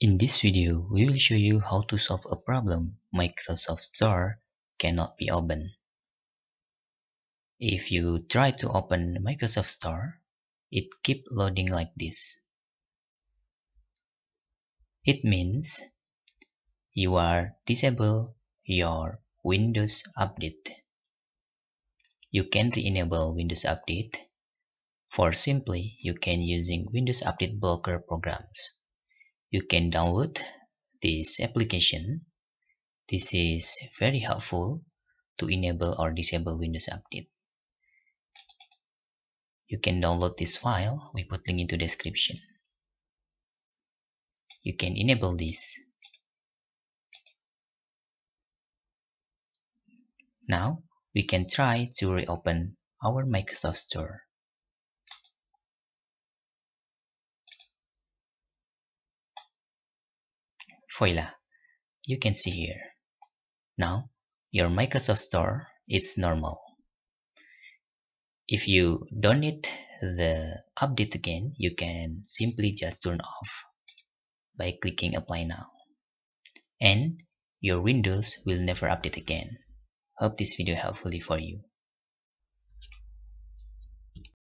In this video, we will show you how to solve a problem Microsoft Store cannot be opened. If you try to open Microsoft Store, it keep loading like this. It means you are disable your Windows Update. You can re-enable Windows Update. For simply, you can using Windows Update Blocker programs you can download this application. This is very helpful to enable or disable Windows Update. You can download this file we put link into description. You can enable this. Now we can try to reopen our Microsoft Store Voila, you can see here. Now, your Microsoft Store is normal. If you don't need the update again, you can simply just turn off by clicking apply now. And your Windows will never update again. Hope this video helpfully for you.